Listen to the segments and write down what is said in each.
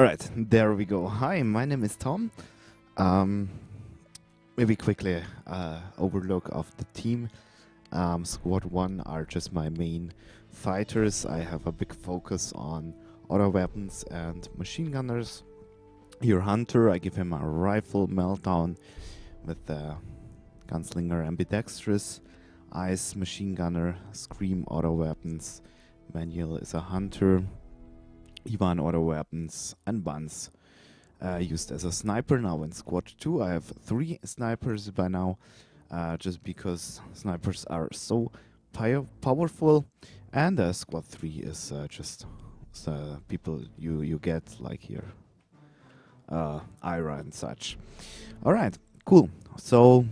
All right, there we go. Hi, my name is Tom. Um, maybe quickly uh, overlook of the team. Um, squad one are just my main fighters. I have a big focus on auto weapons and machine gunners. Your hunter, I give him a rifle meltdown with the gunslinger ambidextrous, ice machine gunner, scream auto weapons. Manuel is a hunter. Ivan auto weapons and Buns uh, used as a sniper. Now in squad 2 I have three snipers by now uh, just because snipers are so powerful and uh, squad 3 is uh, just uh, people you, you get like here uh, Ira and such. Alright, cool. So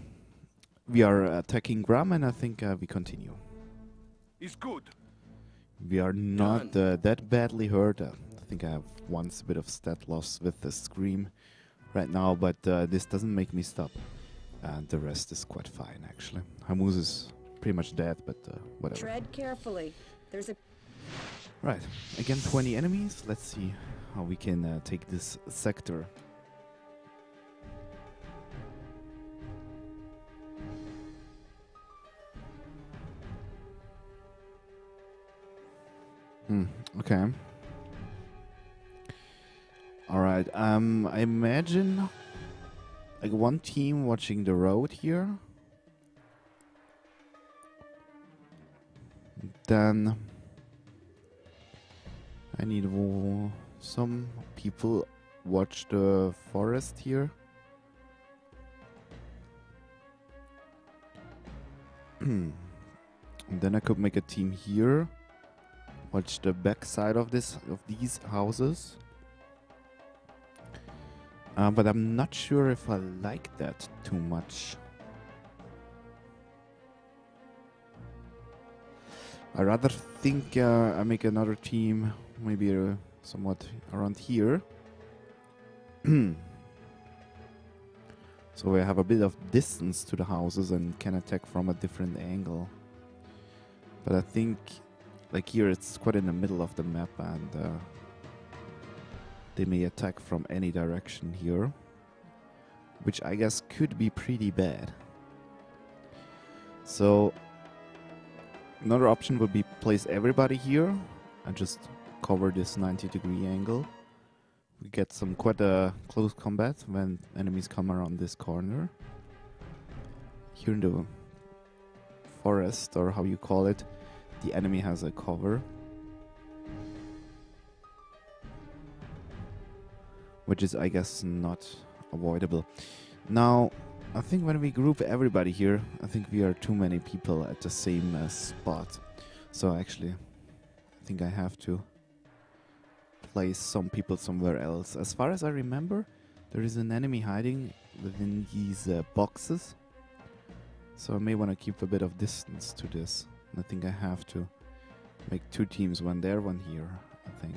we are attacking Grumm and I think we continue. it's good. We are not uh, that badly hurt. Uh, I think I have once a bit of stat loss with the scream right now, but uh, this doesn't make me stop. And the rest is quite fine, actually. Hamous is pretty much dead, but uh, whatever. Tread carefully. There's a. Right. Again, 20 enemies. Let's see how we can uh, take this sector. Hmm, okay. Alright, um, I imagine like one team watching the road here. Then I need some people watch the forest here. then I could make a team here watch the back side of this of these houses. Uh, but I'm not sure if I like that too much. I rather think uh, I make another team, maybe uh, somewhat around here. so we have a bit of distance to the houses and can attack from a different angle. But I think like here it's quite in the middle of the map and uh, they may attack from any direction here which I guess could be pretty bad. So another option would be place everybody here and just cover this 90 degree angle. We get some quite a close combat when enemies come around this corner. Here in the forest or how you call it the enemy has a cover. Which is, I guess, not avoidable. Now, I think when we group everybody here, I think we are too many people at the same uh, spot. So actually, I think I have to place some people somewhere else. As far as I remember, there is an enemy hiding within these uh, boxes. So I may want to keep a bit of distance to this. I think I have to make two teams, one there, one here, I think.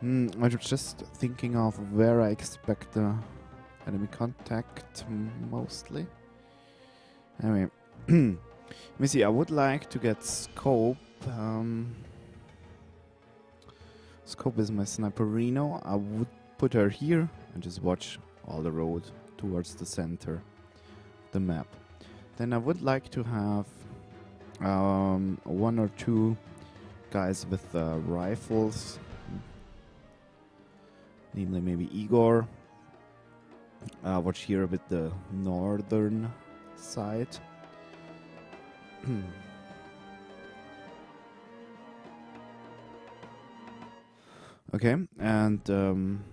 Hmm, I was just thinking of where I expect the enemy contact mostly. Anyway, let me see, I would like to get scope. Um, scope is my sniper Reno. I would put her here and just watch all the road towards the center the map. Then I would like to have um, one or two guys with uh, rifles, namely maybe Igor. Uh, watch here with the northern side. okay, and um,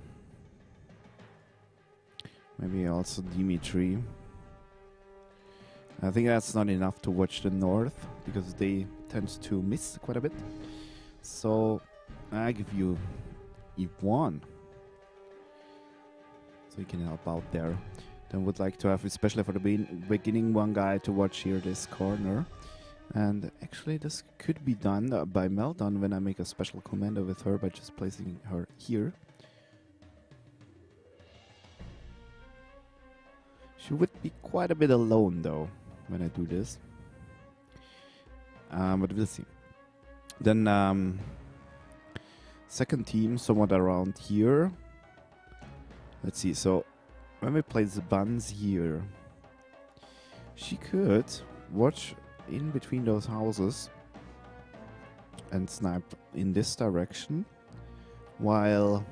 Maybe also Dimitri. I think that's not enough to watch the north because they tend to miss quite a bit. So I give you Ivan. So you can help out there. Then would like to have, especially for the be beginning, one guy to watch here this corner. And actually this could be done by Meltdown when I make a special commando with her by just placing her here. She would be quite a bit alone though when I do this. Um, but we'll see. Then um, second team, somewhat around here. Let's see. So when we play the buns here, she could watch in between those houses and snipe in this direction, while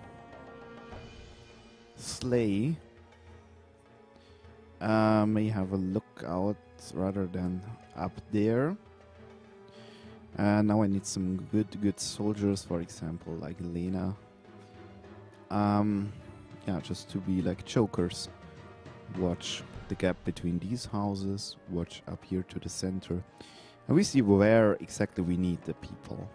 Slay uh, may have a look out rather than up there. Uh, now I need some good, good soldiers, for example, like Lena. Um, yeah, just to be like chokers. Watch the gap between these houses, watch up here to the center, and we see where exactly we need the people.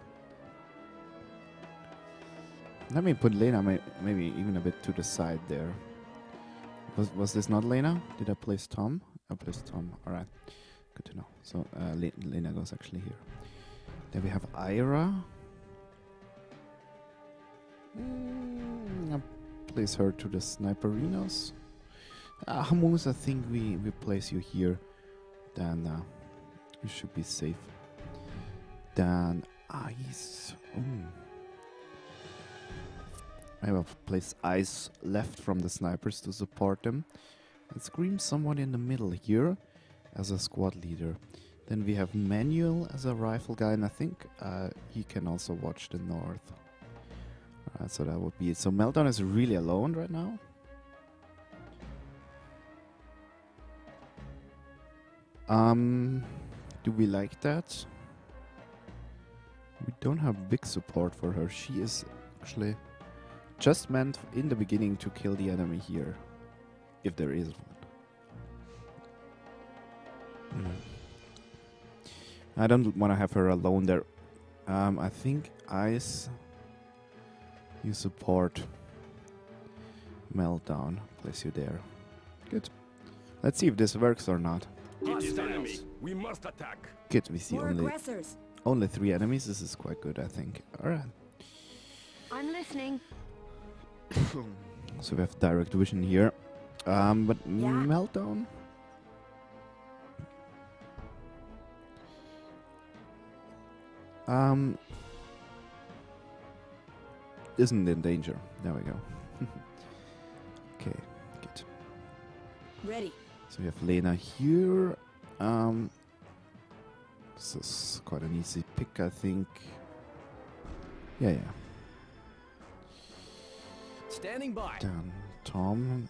Let me put Lena may maybe even a bit to the side there. Was, was this not Lena? Did I place Tom? I placed Tom. Alright. Good to know. So uh, Le Lena goes actually here. Then we have Ira. Mm, I'll place her to the sniperinos. Uh, Hamous, I think we, we place you here. Then uh, you should be safe. Then Ice. Mm. I will place Ice left from the snipers to support them. And Scream someone in the middle here as a squad leader. Then we have Manuel as a rifle guy, and I think uh, he can also watch the north. Alright, so that would be it. So Meltdown is really alone right now. Um, do we like that? We don't have big support for her. She is actually just meant in the beginning to kill the enemy here, if there is one. Mm. I don't want to have her alone there. Um, I think Ice, you support Meltdown. Place you there. Good. Let's see if this works or not. It is enemy. We must attack. Good. We see More only aggressors. only three enemies. This is quite good, I think. All right. I'm listening. So we have direct vision here. Um, but Yeah. Meltdown. Um, isn't in danger. There we go. okay, good. Ready. So we have Lena here. Um, this is quite an easy pick, I think. Yeah, yeah. Standing by. Then Tom.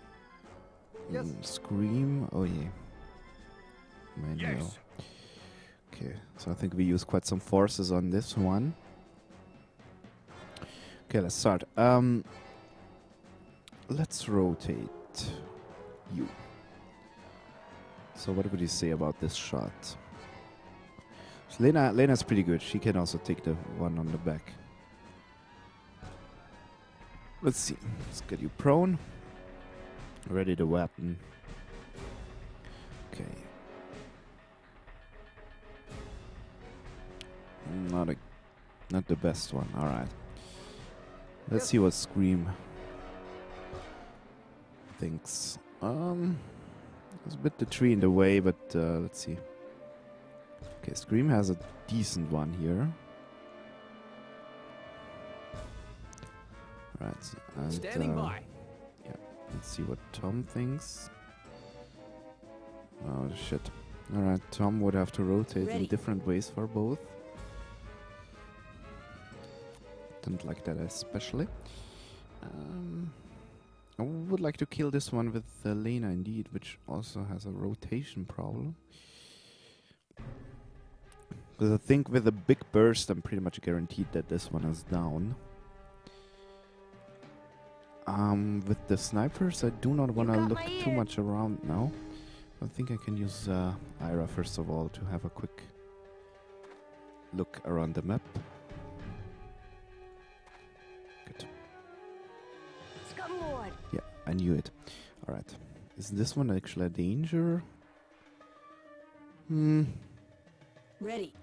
Yes. Mm, Scream. Oh yeah. Manuel. Yes. Okay, so I think we use quite some forces on this one. Okay, let's start. Um, let's rotate you. So what would you say about this shot? So Lena, Lena's pretty good. She can also take the one on the back. Let's see. Let's get you prone. Ready the weapon. Okay. Not a, not the best one. All right. Let's see what Scream thinks. Um, there's a bit the tree in the way, but uh, let's see. Okay, Scream has a decent one here. Right. And, Standing uh, by. Let's see what Tom thinks. Oh shit. Alright, Tom would have to rotate in different ways for both. Don't like that especially. Um, I would like to kill this one with uh, Lena indeed, which also has a rotation problem. Because I think with a big burst, I'm pretty much guaranteed that this one is down. Um, with the snipers, I do not want to look too much around now. I think I can use uh, Ira first of all to have a quick look around the map. Good. Scumlord. Yeah, I knew it. Alright. Is this one actually a danger? Hmm. Ready.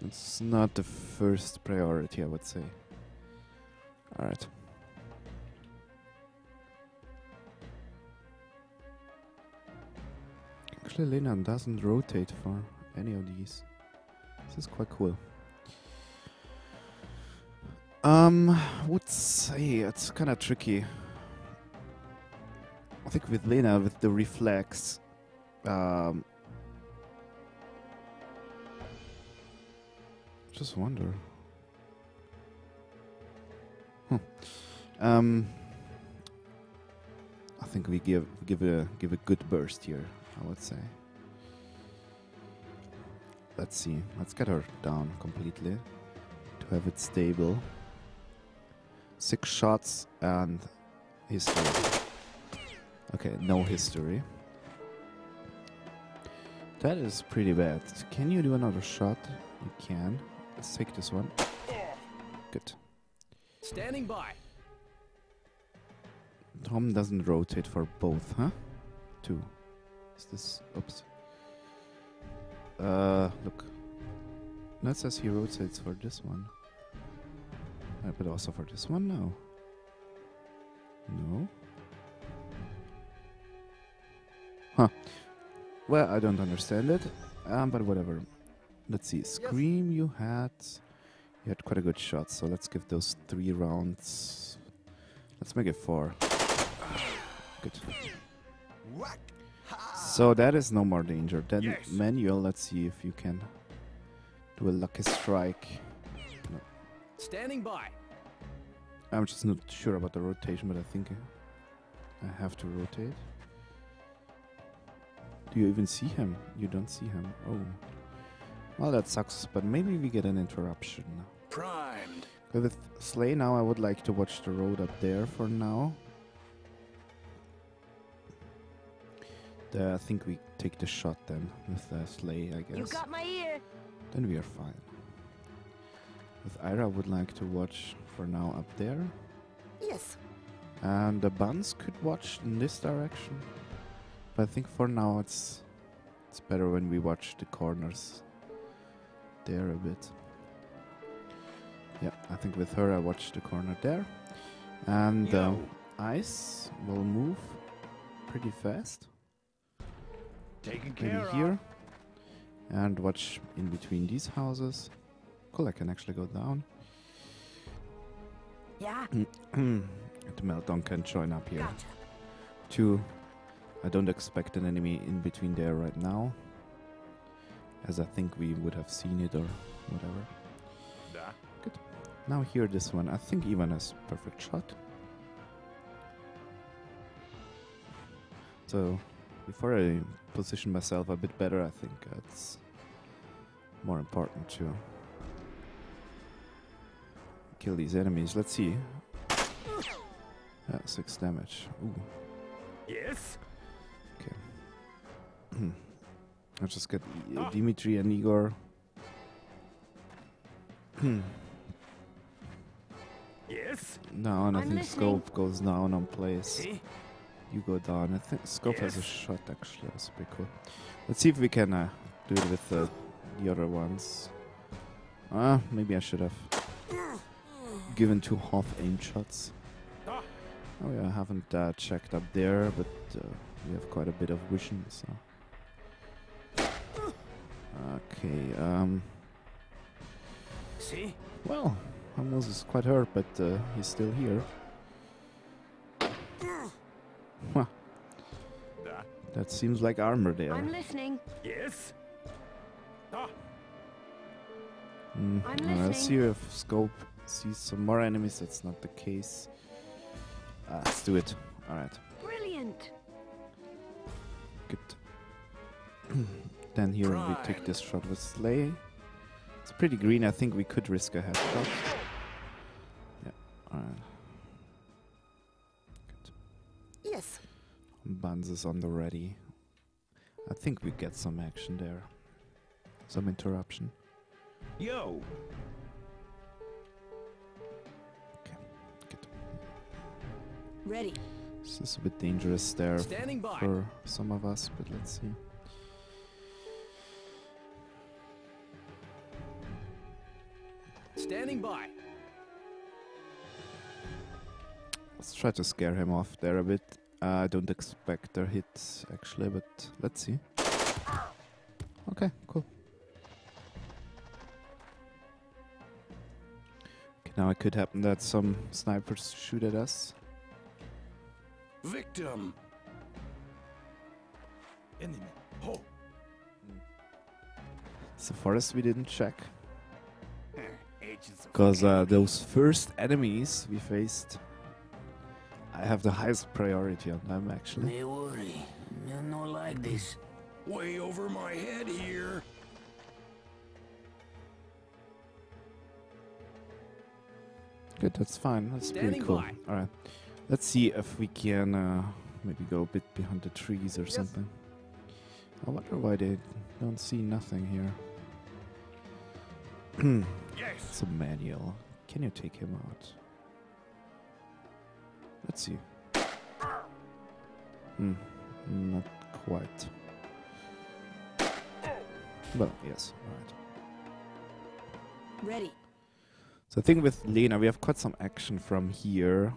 It's not the first priority, I would say. Alright. Actually, Lena doesn't rotate for any of these. This is quite cool. Um, would say it's kind of tricky. I think with Lena, with the reflex, um, just wonder. Huh. Um, I think we give give a give a good burst here. I would say. Let's see. Let's get her down completely to have it stable. Six shots and history. Okay, no history. That is pretty bad. Can you do another shot? You can. Let's take this one. Good. Standing by. Tom doesn't rotate for both, huh? Two. Is this... Oops. Uh, look. That says he rotates for this one. Uh, but also for this one? No. No? Huh. Well, I don't understand it. Um, but whatever. Let's see. Scream you had... You had quite a good shot, so let's give those three rounds... Let's make it four. Good. So that is no more danger. Then Yes. Manuel, let's see if you can do a lucky strike. Standing by. I'm just not sure about the rotation, but I think I have to rotate. Do you even see him? You don't see him. Oh. Well, that sucks, but maybe we get an interruption. Primed. With Slay now, I would like to watch the road up there for now. The- I think we take the shot then with the Slay, I guess. You got my ear. Then we are fine. With Ira, would like to watch for now up there. Yes. And the buns could watch in this direction. But I think for now it's it's better when we watch the corners there a bit. Yeah, I think with her I watch the corner there. And uh, Yo. ice will move pretty fast. Taken Maybe care here. And watch in between these houses. Cool, I can actually go down. Yeah. Mm, the meltdown can join up here. Gotcha. Two, I don't expect an enemy in between there right now. As I think we would have seen it or whatever. of. Da. Now here this one, I think Ivan has perfect shot. So before I position myself a bit better, I think it's more important to kill these enemies. Let's see. Yeah, six damage. Ooh. Yes. I'll just get I- Ah. Dimitri and Igor. Yes. No, and I I'm think listening. Scope goes down on place. See. You go down. I think Scope has a shot actually. That's pretty cool. Let's see if we can uh, do it with uh, the other ones. Ah, maybe I should have given two half aim shots. Oh yeah, I haven't uh, checked up there, but uh, we have quite a bit of vision. So. Okay. Um. See. Well, Hamous is quite hurt, but uh, he's still here. Huh, Da. that seems like armor there. I'm listening. Yes. Ah. Mm, I'm uh, let's see if Scope sees some more enemies. That's not the case. Uh, let's do it. Alright, Brilliant. good. then here we take this shot with Slay. It's pretty green. I think we could risk a headshot. Buns is on the ready. I think we get some action there. Some interruption. Yo. Good. Ready. This is a bit dangerous there Standing by. for some of us, but let's see. Standing by. Let's try to scare him off there a bit. I don't expect their hits actually, but let's see. Okay, cool. Okay, now it could happen that some snipers shoot at us. Victim. Enemy. Oh. So far as we didn't check. Because uh, those first enemies we faced I have the highest priority on them actually. Me worry. Me no like this. way over my head here. Good, that's fine. That's pretty cool. by. All right, let's see if we can uh, maybe go a bit behind the trees or something. I wonder why they don't see nothing here. Yes. it's a Manuel. Can you take him out? Let's see. Hmm, not quite. Well, yes. All right. Ready. So I think with Lena, we have quite some action from here.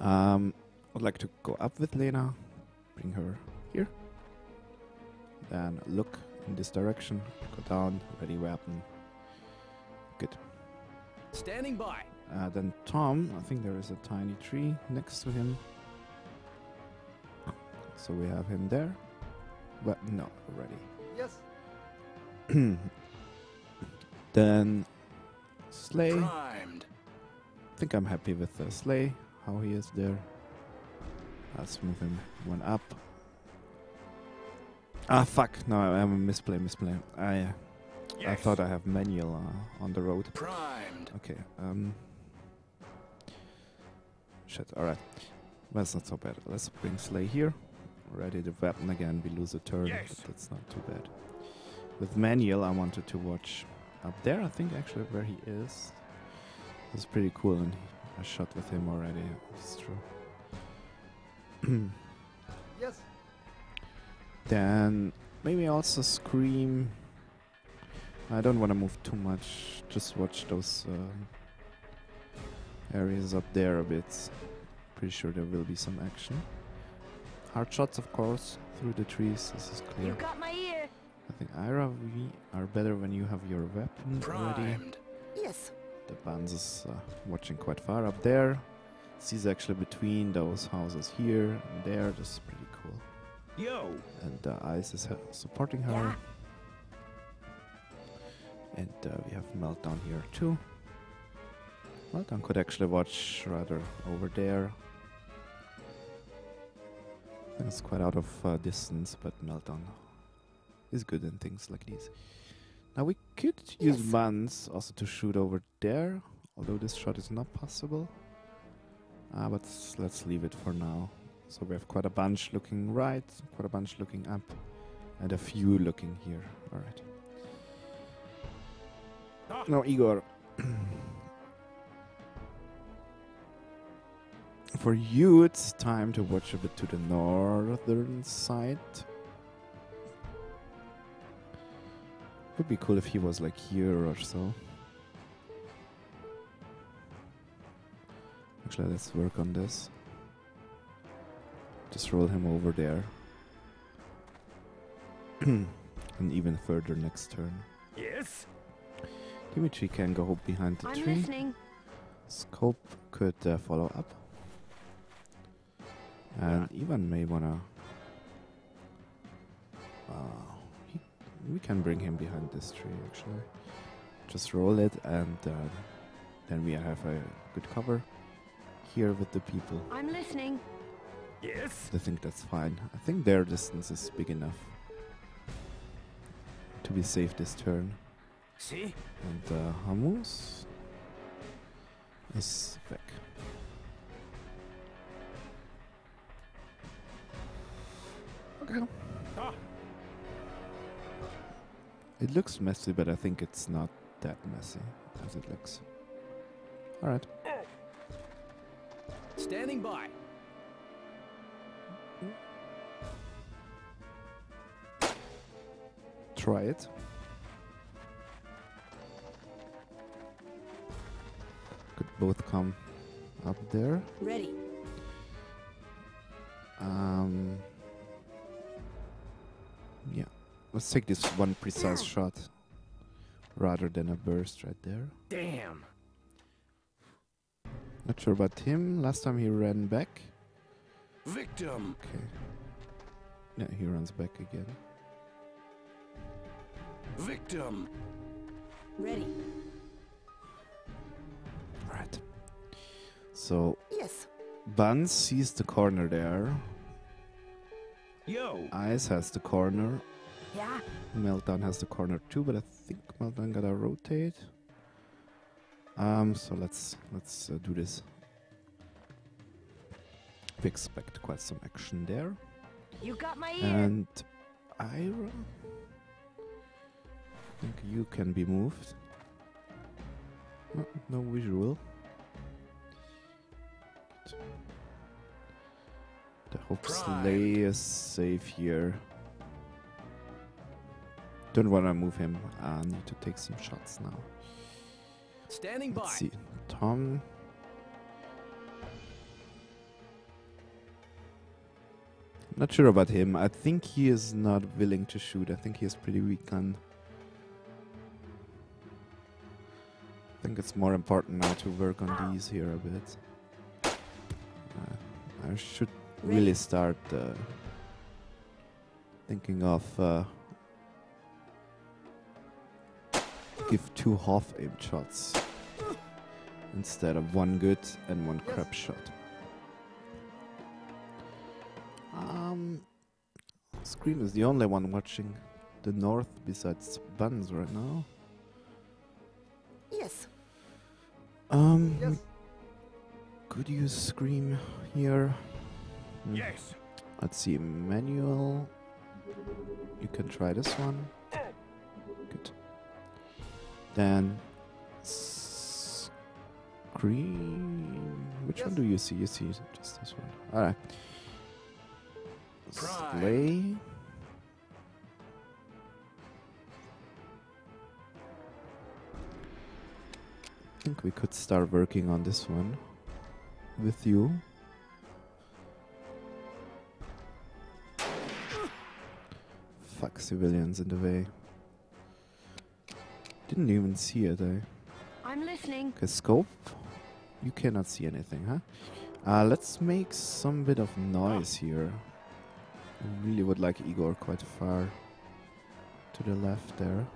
Um, I'd like to go up with Lena, bring her here. Then look in this direction, go down, ready weapon. Good. Standing by. Uh, then Tom, I think there is a tiny tree next to him. So we have him there. But no, already. Yes. then Slay. Primed. I think I'm happy with the Slay, how he is there. Let's move him one up. Ah, fuck. No, I am a misplay, misplay. I, uh, I thought I have Manuel uh, on the road. Primed. Okay, um... Shit, alright. That's not so bad. Let's bring Slay here. Ready the weapon again, we lose a turn, Yes. but that's not too bad. With Manuel, I wanted to watch up there, I think actually where he is. It's pretty cool, and I shot with him already, it's true. Yes. Then maybe also scream. I don't want to move too much. Just watch those um, areas up there a bit. Pretty sure there will be some action. Hard shots, of course, through the trees. This is clear. You got my ear. I think Ira, we are better when you have your weapon ready. Primed. Yes. The Buns is uh, watching quite far up there. He's actually between those houses here and there. This is pretty cool. Yo. and uh, Ice is he- supporting her. Yeah. And uh, we have Meltdown here too. Meltdown could actually watch rather over there. It's quite out of uh, distance, but Meltdown is good in things like these. Now we could use Yes. Mans also to shoot over there, although this shot is not possible. Uh, but let's leave it for now. So we have quite a bunch looking right, quite a bunch looking up, and a few looking here. All right. Ah. Now, Igor. For you, it's time to watch a bit to the northern side. Would be cool if he was like here or so. Actually, let's work on this. Just roll him over there. and even further next turn. Yes. Dimitri can go behind the I'm tree. listening. Scope could uh, follow up. And Ivan may wanna. Uh, he, we can bring him behind this tree actually. Just roll it, and uh, then we have a good cover here with the people. I'm listening. Yes. I think that's fine. I think their distance is big enough to be safe this turn. See? And uh, Hamous is back. Okay. Ah. It looks messy, but I think it's not that messy as it looks. Alright. Standing by. Try it. Could both come up there. Ready. Um, let's take this one precise shot rather than a burst right there. Damn. Not sure about him. Last time he ran back. Victim. Okay. Yeah, he runs back again. Victim. Ready. Right. So Yes. Buns sees the corner there. Yo. Ice has the corner. Yeah. Meltdown has the corner too, but I think Meltdown gotta rotate. Um, so let's let's uh, do this. We expect quite some action there, You got my ear. and Ira. I think you can be moved. No, no visual. Good. I hope Slay is safe here. Don't want to move him. I need to take some shots now. Standing by. Let's see. Tom. Not sure about him. I think he is not willing to shoot. I think he has pretty weak gun. I think it's more important now to work on these here a bit. Uh, I should really start uh, thinking of uh, give two half aim shots instead of one good and one crap shot. Um, Scream is the only one watching the north besides Buns right now. Yes. Um, Yes. could you Scream here? Hmm. Yes. Let's see, Manuel. You can try this one. Then scream. Which one do you see? You see just this one. All right. Slay. I think we could start working on this one with you. Fuck civilians in the way. Didn't even see it, eh? I'm listening. Okay, scope. You cannot see anything, huh? Uh, let's make some bit of noise here. I really would like Igor quite far to the left there.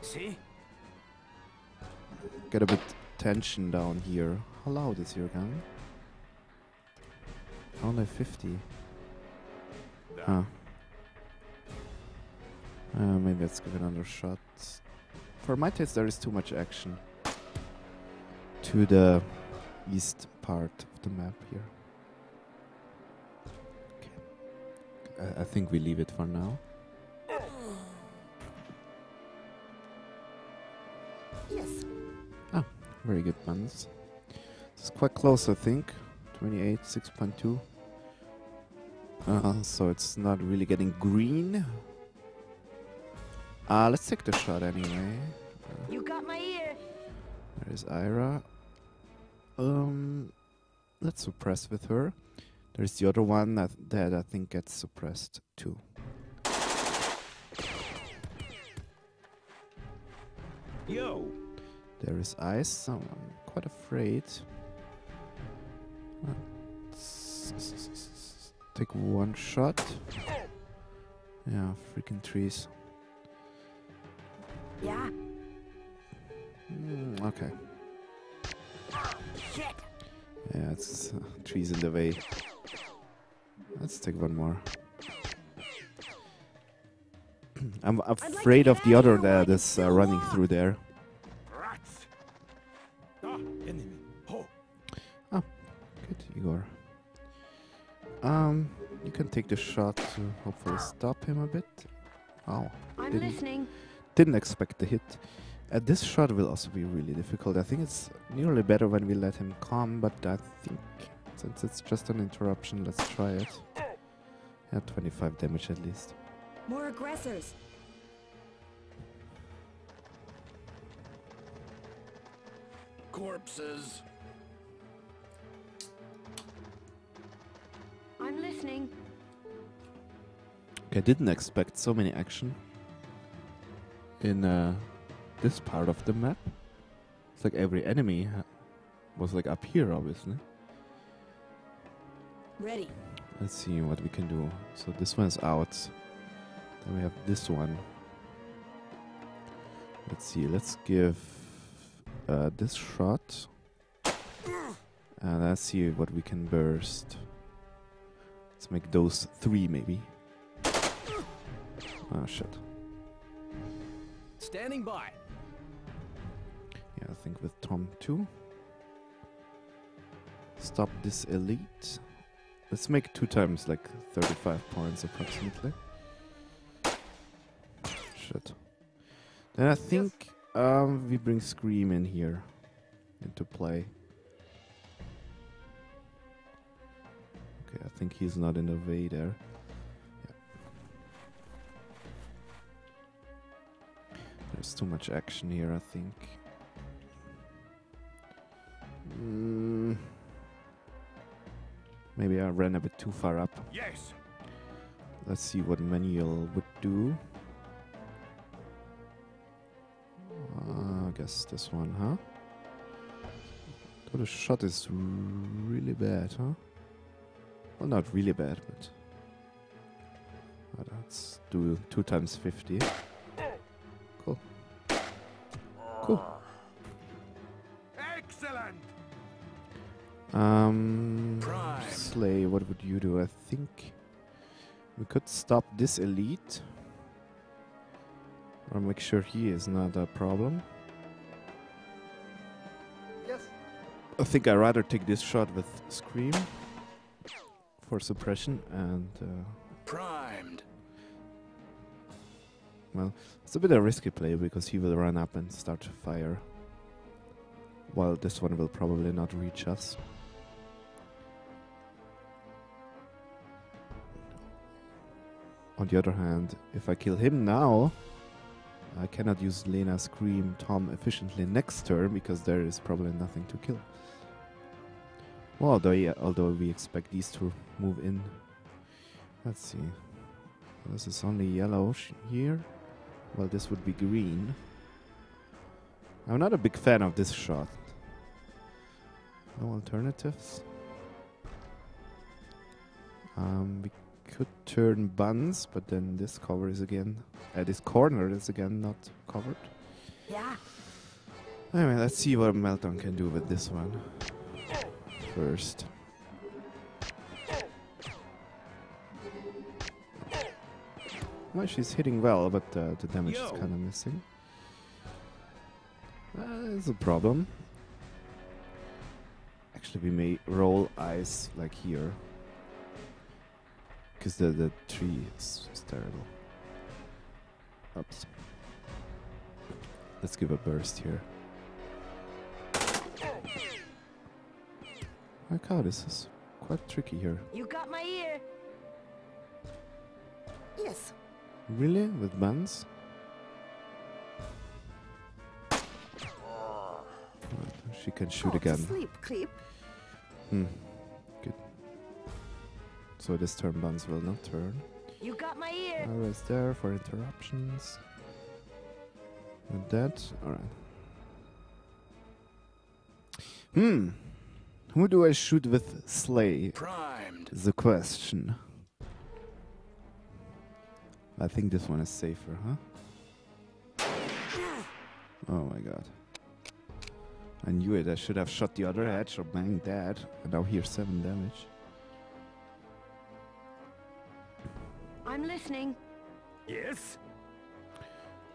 See? Get a bit tension down here. How loud is your gun? Only 50. Huh. Uh, maybe let's give it another shot. For my taste, there is too much action to the east part of the map here. Okay. I, I think we leave it for now. Yes. Very good buns. It's quite close, I think. 28, 6.2. Uh, so it's not really getting green. Uh, let's take the shot anyway. You got my ear. There is Ira. Um, let's suppress with her. There's the other one that, that I think gets suppressed too. Yo. There is ice. So I'm quite afraid. Let's take one shot. Yeah, freaking trees. Yeah. Mm, okay. Shit. Yeah, it's uh, trees in the way. Let's take one more. I'm like afraid of the other of here while that I can is uh, running through there. Rats. Ah, enemy. Ho. Good, Igor. Um, you can take the shot to hopefully stop him a bit. Oh, I'm Didn't- listening. Didn't expect the hit. Uh, this shot will also be really difficult. I think it's nearly better when we let him come, but I think since it's just an interruption, let's try it. Yeah, 25 damage at least. More aggressors. Corpses. I'm listening. Okay, I didn't expect so many action in uh, this part of the map. It's like every enemy was like up here, obviously. Ready. Let's see what we can do. So this one's out. Then we have this one. Let's see. Let's give uh, this shot. And let's see what we can burst. Let's make those three, maybe. Oh, shit. Standing by. Yeah, I think with Tom too. Stop this elite. Let's make two times like 35 points approximately. Shit. Then I think um, we bring Scream in here into play. Okay, I think he's not in the way there. There's too much action here, I think. Mm. Maybe I ran a bit too far up. Yes. Let's see what Manuel would do. Uh, I guess this one, huh? Oh, the shot is really bad, huh? Well, not really bad, but... Uh, let's do 2 times 50. Cool. Excellent. Um, Prime. Slay, what would you do? I think we could stop this elite. Or make sure he is not a problem. Yes. I think I'd rather take this shot with Scream for suppression and uh, Primed. Well, it's a bit of a risky play because he will run up and start to fire. While this one will probably not reach us. On the other hand, if I kill him now, I cannot use Lena, Scream, Tom efficiently next turn because there is probably nothing to kill. Well, although, yeah, although we expect these to move in. Let's see. This is only yellow here. Well, this would be green. I'm not a big fan of this shot. No alternatives. Um, we could turn buns, but then this cover is again, uh, this corner is again not covered. Yeah. Anyway, let's see what Meltdown can do with this one. First. Well, she's hitting well, but uh, the damage is kind of missing. Uh, it's a problem. Actually, we may roll Ice like here. Because the, the tree is, is terrible. Oops. Let's give a burst here. My god, this is quite tricky here. You got my ear. Yes. Really? With buns? She can shoot again. Sleep, creep. Hmm. Good. So this turn buns will not turn. You got my ear. Arrow is there for interruptions. With that, alright. Hmm. Who do I shoot with Slay? Primed. The question. I think this one is safer, huh? Oh my god. I knew it. I should have shot the other edge or banged that. And now here's 7 damage. I'm listening. Yes.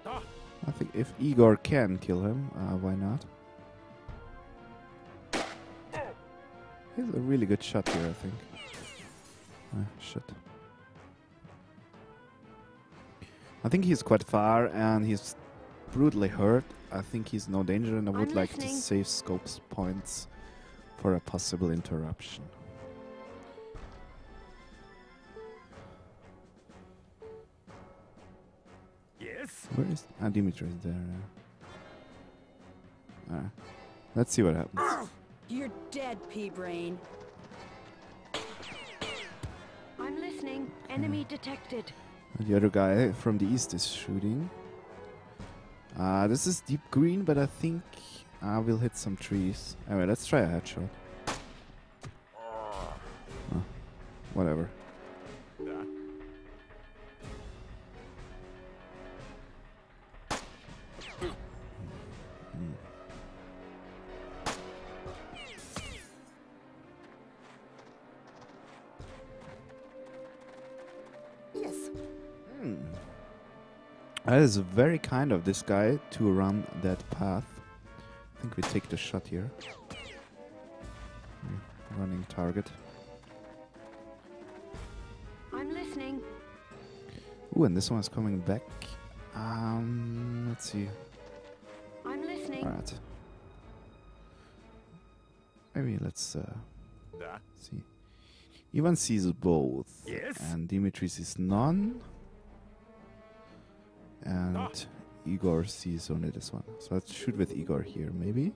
I think if Igor can kill him, uh, why not? He's a really good shot here, I think. Ah, shit. I think he's quite far and he's brutally hurt. I think he's no danger and I would I'm like to save scopes points for a possible interruption. yes. Where is ah, Dimitri is there? Uh. Let's see what happens. You're dead, pea brain. I'm listening. Enemy detected. The other guy from the east is shooting. Uh, this is deep green, but I think I will hit some trees. Anyway, let's try a headshot. Oh, whatever. That is very kind of this guy to run that path. I think we take the shot here. Hmm, Running target. I'm listening. Ooh, and this one is coming back. Um, let's see. I'm listening. Alright. Maybe let's uh, see. Ivan sees both. Yes. And Dimitri sees none. And Ah. Igor sees only this one. So let's shoot with Igor here, maybe.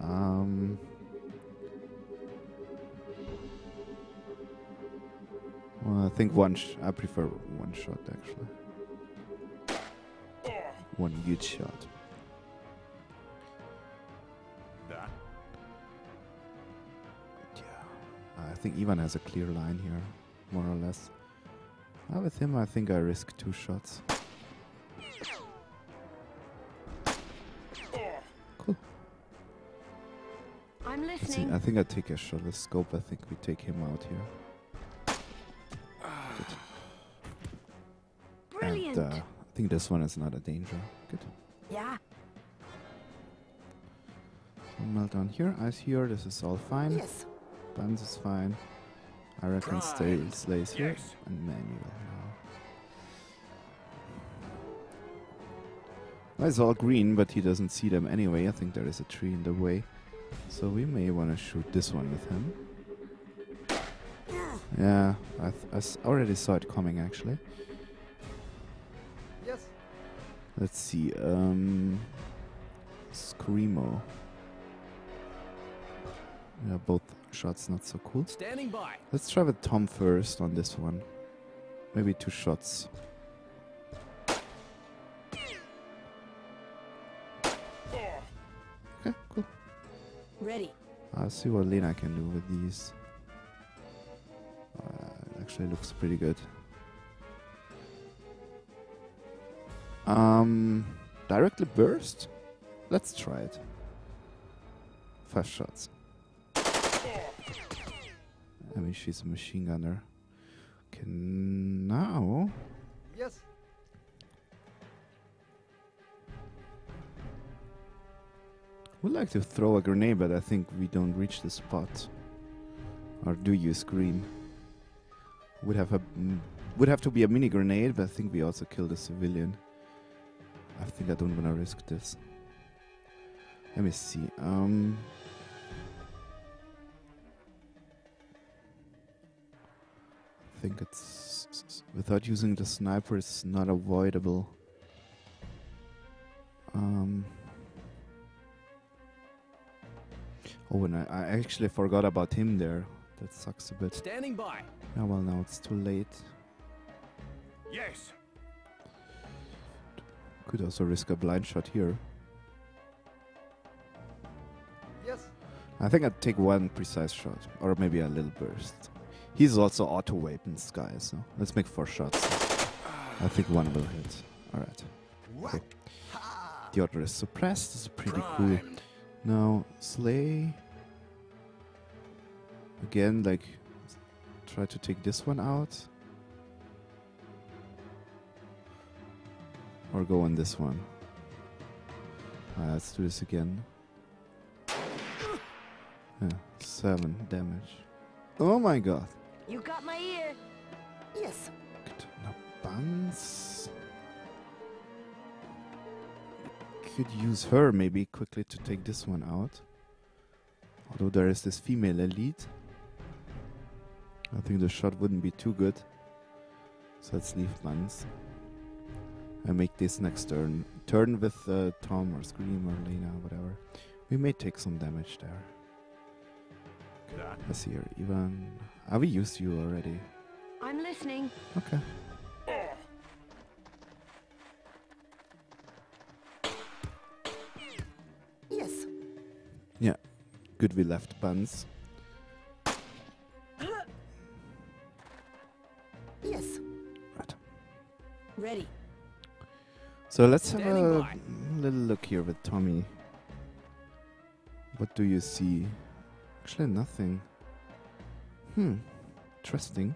Um. Well, I think one. Sh- I prefer one shot actually. One good shot. Yeah. I think Ivan has a clear line here, more or less. Uh, with him, I think I risk two shots. I'm Let's see, listening. I think I take a shot with scope. I think we take him out here. Good. Brilliant. And uh, I think this one is not a danger. Good. Yeah. So meltdown here, ice here. This is all fine. Yes. Buns is fine. I reckon Prime. stays stays here Yes. and Manuel now. Well, it's all green, but he doesn't see them anyway. I think there is a tree in the way, so we may want to shoot this one with him. Yeah, I, th- I s- already saw it coming actually. Yes. Let's see. Um, Screamo. Yeah, both shots not so cool. Standing by. Let's try with Tom first on this one. Maybe two shots. Ready. I'll see what Lena can do with these. Uh, actually looks pretty good. Um, directly burst? Let's try it. Five shots. I mean, she's a machine gunner. Okay, now. Yes. Would like to throw a grenade, but I think we don't reach the spot. Or do you scream? Would have a mm, would have to be a mini grenade, but I think we also killed a civilian. I think I don't want to risk this. Let me see. Um. I think it's without using the sniper, it's not avoidable. Um. Oh, and I, I actually forgot about him there. That sucks a bit. Standing by. Yeah, well, now it's too late. Yes. Could also risk a blind shot here. Yes. I think I'd take one precise shot, or maybe a little burst. He's also auto weapons guy, so let's make four shots. I think one will hit. Alright. Cool. The other is suppressed. This is pretty cool. Primed. Now, Slay. Again, like, try to take this one out. Or go on this one. Uh, let's do this again. Yeah, seven damage. Oh my god. You got my ear. Yes. Good. Now, Buns. Could use her maybe quickly to take this one out. Although there is this female elite. I think the shot wouldn't be too good. So let's leave Buns. I make this next turn. Turn with uh, Tom or Scream or Lena, whatever. We may take some damage there. Да. Let's see here. Ivan. Have we used you already? I'm listening. Okay. Good we left Buns. Yes. Right. Ready. So let's have Standing a by. little look here with Tommy. What do you see? Actually, nothing. Hmm. Interesting.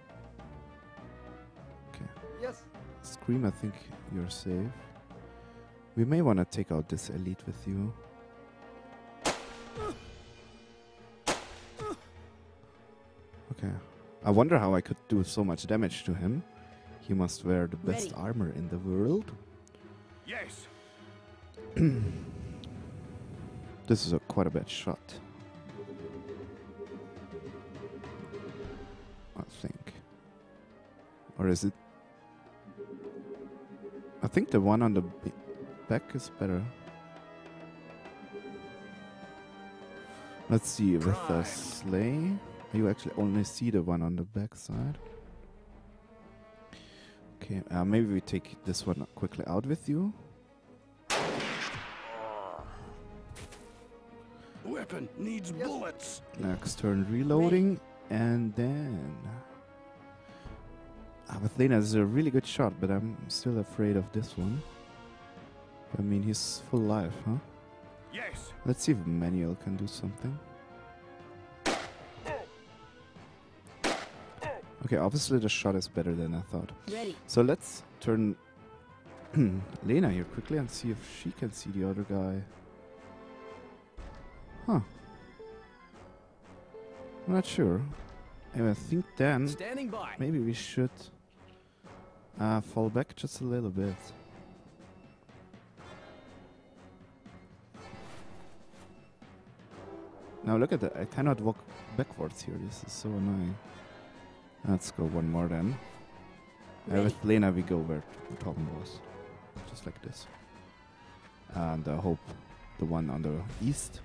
Okay. Yes. Scream, I think you're safe. We may want to take out this elite with you. Okay. I wonder how I could do so much damage to him. He must wear the best Ready. armor in the world. Yes. This is a quite a bad shot. I think. Or is it? I think the one on the b- back is better. Let's see with the Prime. Slay. You actually only see the one on the back side. Okay, uh, maybe we take this one quickly out with you. Weapon needs bullets. Next turn reloading, and then. Ah, with Lena is a really good shot, but I'm still afraid of this one. I mean, he's full life, huh? Yes. Let's see if Manuel can do something. Okay, obviously the shot is better than I thought. Ready. So let's turn Lena here quickly and see if she can see the other guy. Huh. I'm not sure. Anyway, I think then Standing by. maybe we should uh, fall back just a little bit. Now look at that. I cannot walk backwards here. This is so annoying. Let's go one more then. Uh, with Lena we go where the Tom was. Just like this. And I hope the one on the east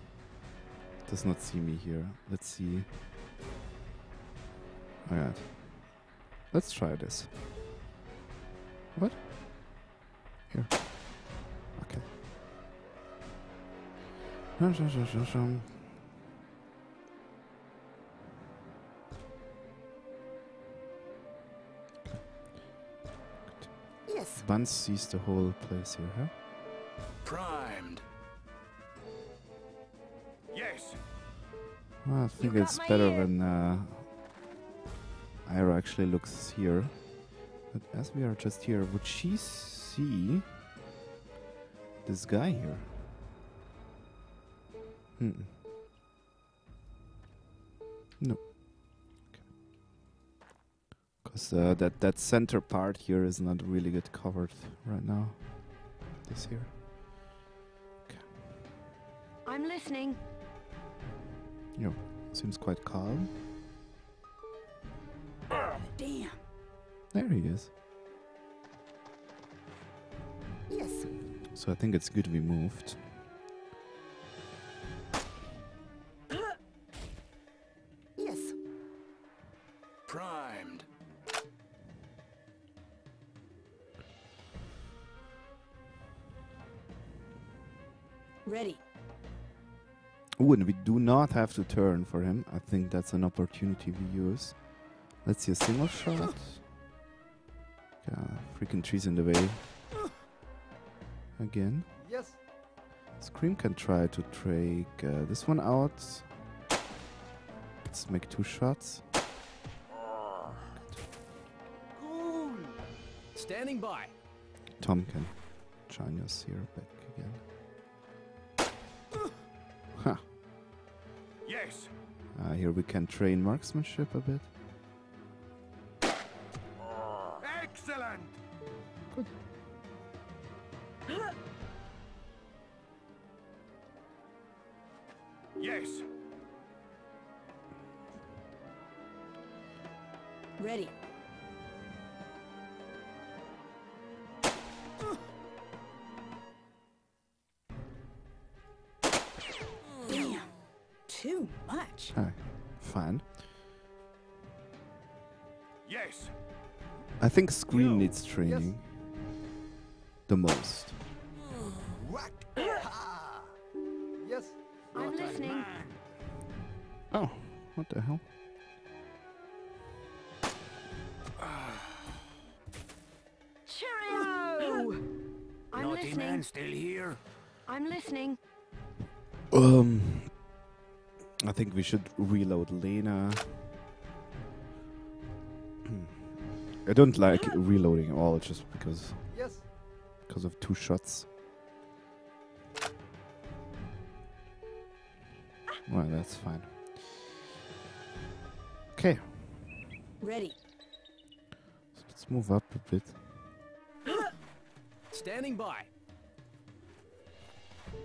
does not see me here. Let's see. Alright. Let's try this. What? Here. Okay. Buns sees the whole place here, huh? Primed. Yes. Well, I think it's better ear. when uh, Ira actually looks here. But as we are just here, would she see this guy here? Hmm. No. Because uh, that that center part here is not really good covered right now. This here. I'm listening. Yo, seems quite calm. Damn. There he is. Yes. So I think it's good we moved. Yes. Primed. Ready. Ooh, and we do not have to turn for him. I think that's an opportunity we use. Let's see a single shot. Yeah, freaking trees in the way. Again. Yes. Scream can try to take uh, this one out. Let's make two shots. Standing by. Tom can join us here back here we can train marksmanship a bit. Think Scream Yo. needs training. The most. Yes. I'm listening. Oh, what the hell? Cheerio! I'm Naughty listening. man still here? I'm listening. Um, I think we should reload Lena. I don't like reloading at all, just because Yes. because of two shots. Well, that's fine. Okay, Ready. so let's move up a bit. Standing by.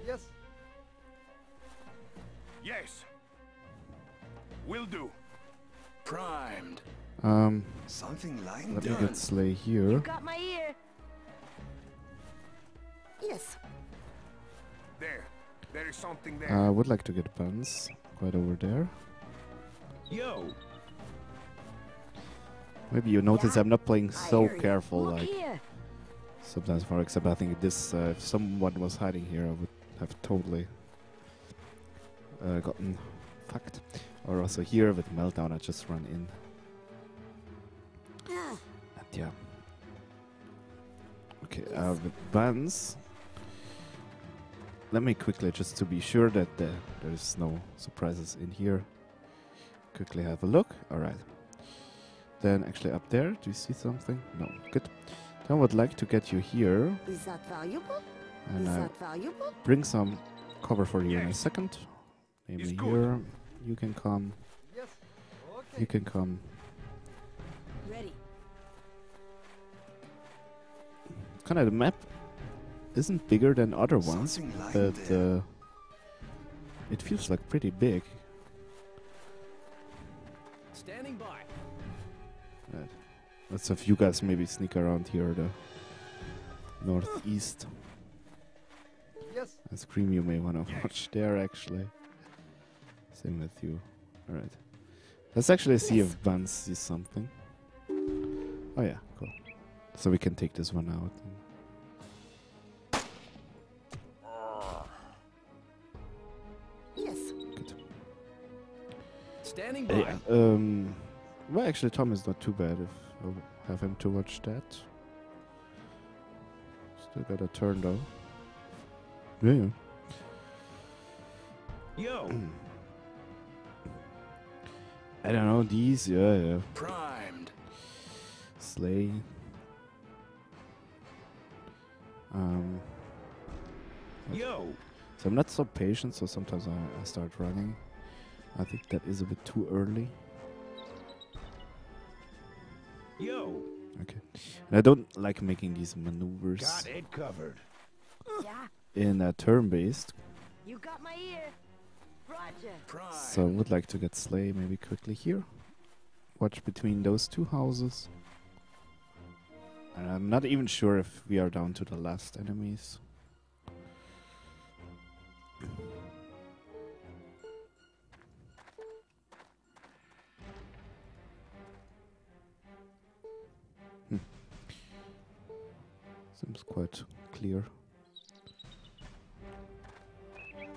Yes. Yes. Will do. Primed. Um, Something lying let me get Slay You here. got my ear. Yes. There. There is something there. Uh, I would like to get Buns right over there. Yo. Maybe you notice Yeah, I'm not playing so careful Look like here. sometimes for example I think this uh, if someone was hiding here I would have totally uh, gotten fucked. Or also here with meltdown I just run in. Ah, And yeah. Okay, uh, with buns. Let me quickly just to be sure that uh, there's no surprises in here. Quickly have a look. All right. Then actually up there, do you see something? No. Good. Then I would like to get you here is that valuable? and is uh, that valuable? bring some cover for you in a second. Maybe good. here. You can come. Yes. Okay. You can come. Kind of the map isn't bigger than other ones, Something lying but uh, it feels like pretty big. Standing by. Right. Let's have you guys maybe sneak around here, the northeast. Yes. And scream you may want to Yes. watch there, actually. Same with you. Alright. Let's actually see if Buns sees something. Oh, yeah, cool. So we can take this one out. Um, well, actually, Tom is not too bad if I have him to watch that. Still got a turn, though. Yeah, yeah. Yo. I don't know, these, yeah, yeah. Primed. Slay. Um, Yo. so I'm not so patient, so sometimes I, I start running. I think that is a bit too early. Yo. Okay. And I don't like making these maneuvers Got it covered. Yeah. in a turn-based, You got my ear. Roger. Primed. so I would like to get Slay maybe quickly here. Watch between those two houses. And I'm not even sure if we are down to the last enemies. Seems quite clear.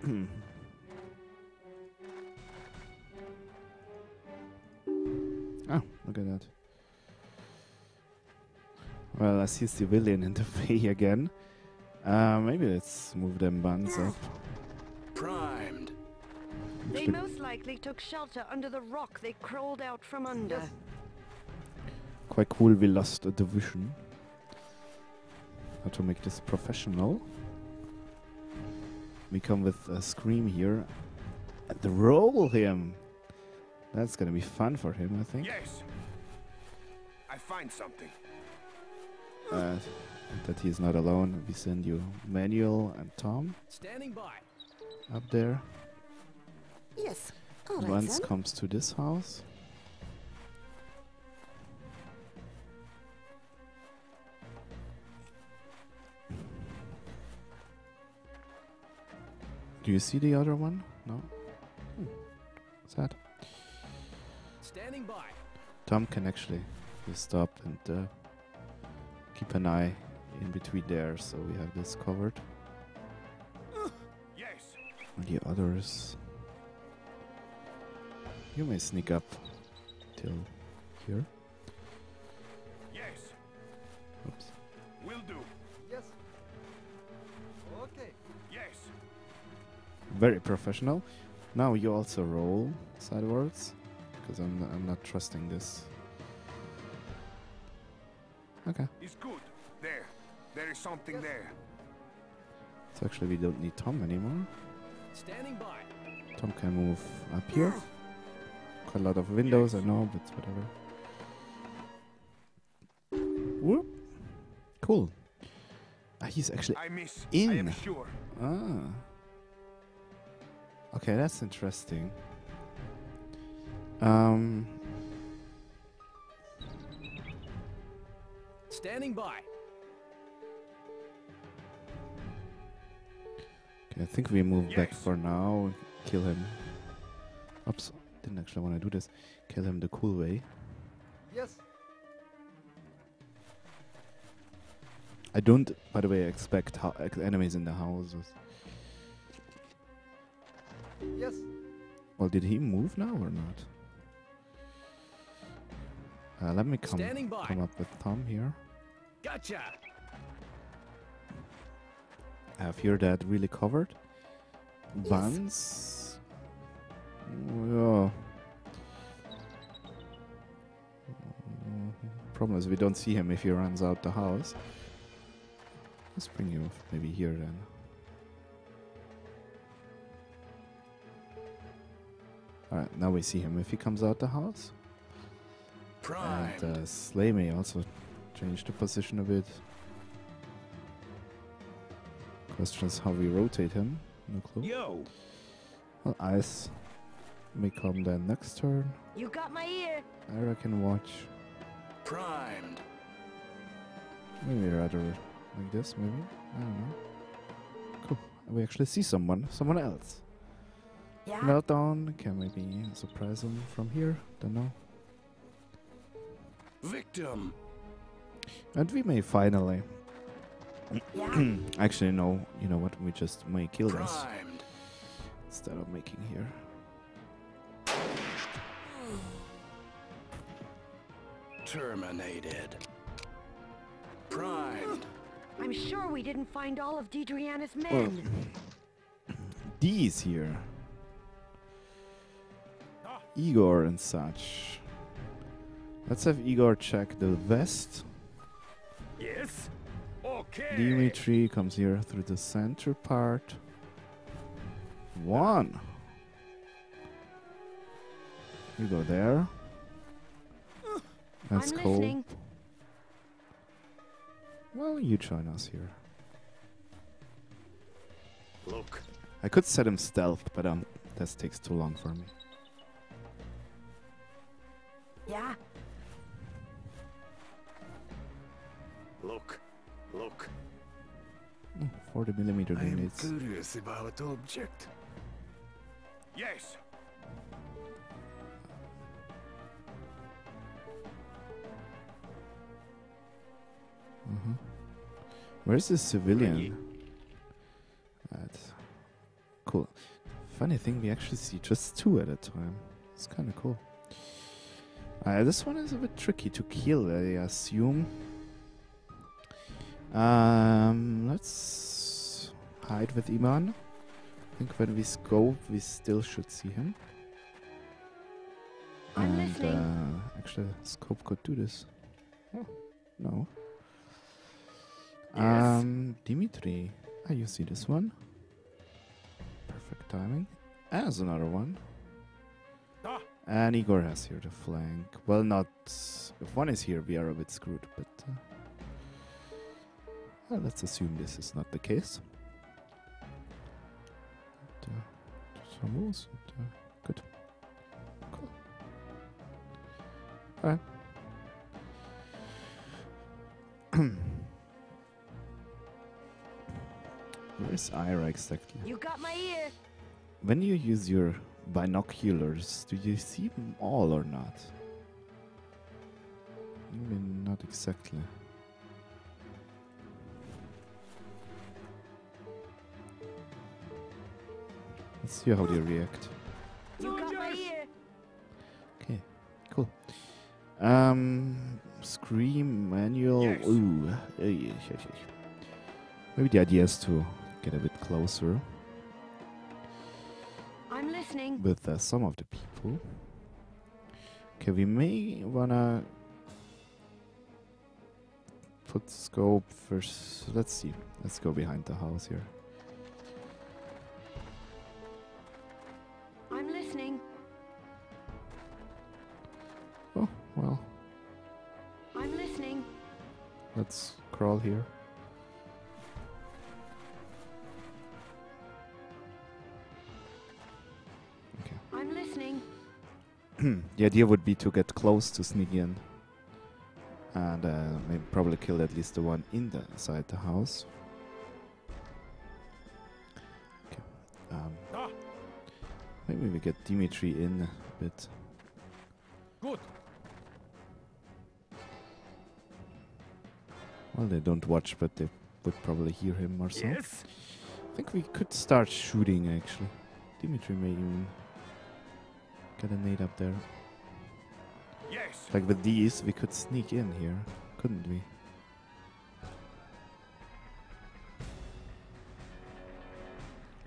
Hmm. Ah, look at that. Well, I see civilian in the way again. Uh, maybe let's move them buns up. Primed. They most likely took shelter under the rock they crawled out from under. Quite cool we lost a division. How to make this professional. We come with a scream here. And roll him! That's gonna be fun for him, I think. Yes. I find something. Uh, that he's not alone. We send you Manuel and Tom Standing by. up there. Yes. All right Once then. comes to this house. Do you see the other one? No? Hmm. Sad. Standing by. Tom can actually be stopped and uh, keep an eye in between there, so we have this covered. Yes. And the others. You may sneak up till here. Yes, Oops. Very professional. Now you also roll sidewards, because I'm I'm not trusting this. Okay. It's good. There. There is something Yes. there. So actually we don't need Tom anymore. Standing by. Tom can move up here. Quite a lot of windows, I know, but whatever. Whoop. Cool. Ah, he's actually I miss. I am In. sure. Ah. Okay, that's interesting. Um, Standing by. okay, I think we move back for now. Kill him. Oops, didn't actually want to do this. Kill him the cool way. Yes. I don't, by the way, expect enemies in the houses. Yes. Well, did he move now or not? Uh, let me come come up with Tom here. Gotcha. Have your dad really covered? Yes. Buns? Oh. Problem is we don't see him if he runs out the house. Let's bring you maybe here then. Alright, now we see him if he comes out the house. Primed. And uh, Slay may also change the position a bit. Question is how we rotate him. No clue. Yo. Well, Ice may come then next turn. You got my ear. I reckon watch. Primed. Maybe rather like this, maybe. I don't know. Cool. We actually see someone. Someone else. Yeah. Meltdown can maybe surprise him from here. Don't know. Victim. And we may finally. Yeah. actually, no. You know what? We just may kill this instead of making here. Terminated. Primed. I'm sure we didn't find all of Deidranna's men. Well, D's here. Igor and such. Let's have Igor check the vest. Yes. Okay. Dimitri comes here through the center part. One. You go there. That's I'm cool. listening. Well, you join us here. Look. I could set him stealth, but um, this takes too long for me. Yeah. Look. Look. Oh, 40 millimeter I am curious about object. Yes. Mhm. Where's the civilian? That's cool. Funny thing, we actually see just two at a time. It's kind of cool. Uh, this one is a bit tricky to kill, I assume. Um, let's hide with Iman. I think when we scope, we still should see him. I'm and listening. uh, actually, scope could do this. Oh, no. Yes. Um, Dimitri. Ah, you see this one? Perfect timing. As another one. And Igor has here the flank. Well, not. If one is here, we are a bit screwed, but. Uh, well, let's assume this is not the case. And, uh, some moves. and, uh, good. Cool. Alright. Where's Ira exactly? You got my ear. When you use your binoculars, do you see them all or not? Maybe not exactly. Let's see how they react. You got my ear. Um, scream Manuel. Yes. Ooh, Ay, ay, ay, ay. maybe the idea is to get a bit closer I'm listening. with uh, some of the people. Okay, we may wanna put scope first. Let's see. Let's go behind the house here. I'm listening. Oh well, I'm listening. let's crawl here. the idea would be to get close to sneak in and uh, maybe probably kill at least the one in the inside the house. Okay. Um, Ah. maybe we get Dimitri in a bit. Good. Well, they don't watch, but they would probably hear him or so. Yes. I think we could start shooting actually. Dimitri may even get a nade up there. Yes. Like with these, we could sneak in here, couldn't we?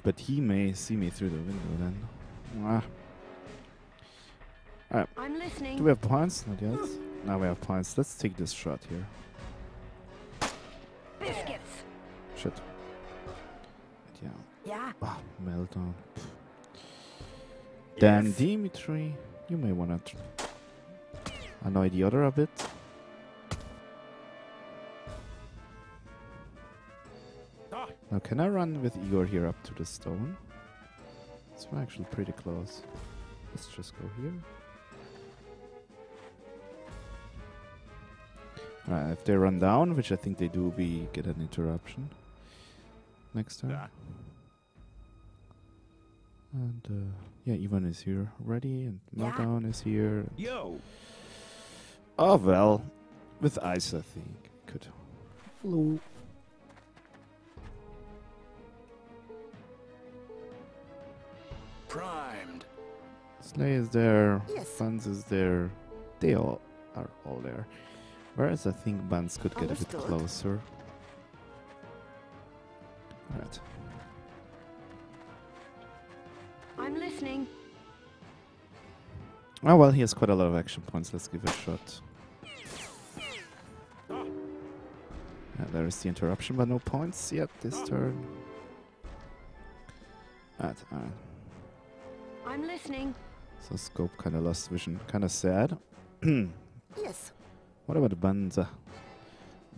But he may see me through the window then. Ah. I'm listening. Do we have points? Not yet. Now we have points. Let's take this shot here. Biscuits. Shit. Yeah. Yeah. Ah, meltdown. Then Yes. Dimitri, you may wanna annoy the other a bit. Ah. Now, can I run with Igor here up to the stone? It's actually pretty close. Let's just go here. Alright, if they run down, which I think they do, we get an interruption next time. Yeah. And uh, yeah, Ivan is here ready, and Yeah. Meltdown is here. Yo. Oh well, with ice, I think Good. Hello. Primed. Slay is there. Yes. Buns is there. They all are all there. Whereas I think Buns could get a bit closer. Alright. I'm listening. Oh well, he has quite a lot of action points. Let's give it a shot. Ah. Yeah, there is the interruption, but no points yet this Ah. turn. Alright, alright. I'm listening. So scope kind of lost vision. Kind of sad. Yes. what about Banza?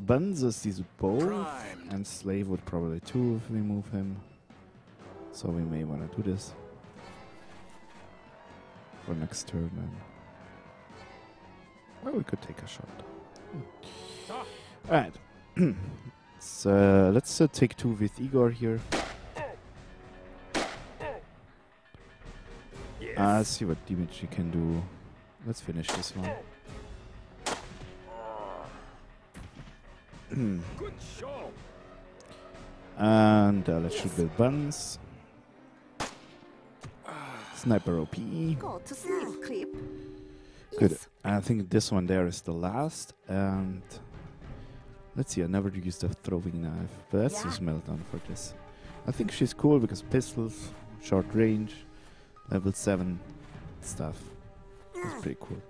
Banza sees both, Primed. and Slave would probably too if we move him. So we may want to do this for next turn. Then. Well, we could take a shot. Ah. Alright. so let's uh, take two with Igor here. Yes. Uh, let's see what Dimitri can do. Let's finish this one. Good show. and uh, let's shoot with buns. Sniper OP. Go to sleep, creep. Good. Yes. I think this one there is the last. And let's see, I never used a throwing knife, but let's Yeah. use Meltdown for this. I think she's cool because pistols, short range, level 7 stuff. It's mm. pretty cool.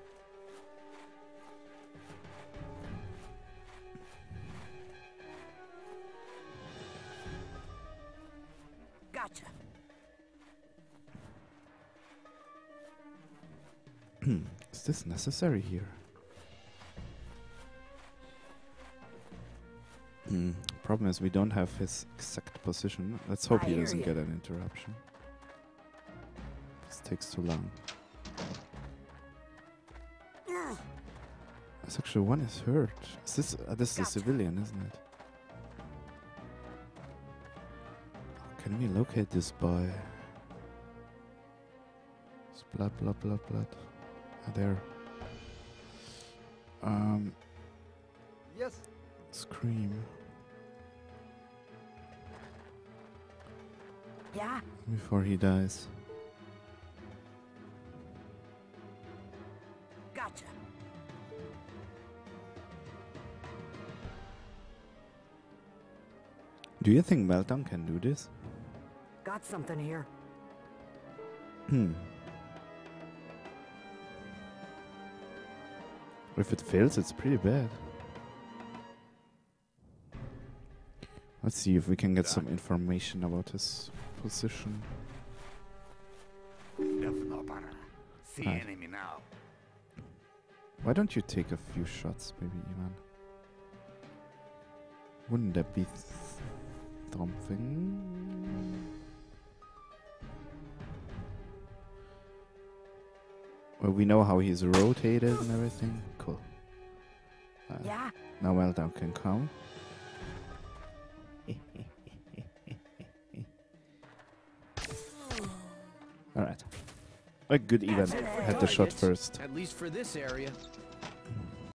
Is this necessary here? Hmm. Problem is we don't have his exact position. Let's hope I he doesn't get an interruption. This takes too long. Actually one is hurt. Is this uh, this is a civilian, isn't it? Can we locate this by? It's blood, blood, blood, blood there. Um, yes. Scream. Yeah. Before he dies. Gotcha. Do you think Meltdown can do this? Got something here. Hmm. If it fails, it's pretty bad. Let's see if we can get some information about his position. Nothing no better. See Right. enemy now. Why don't you take a few shots, maybe, Ivan? Wouldn't that be th- something? Well, we know how he's rotated and everything. Cool. Uh, Yeah. Now Meltdown can come. Alright. A good event. Had the shot first. At least for this area.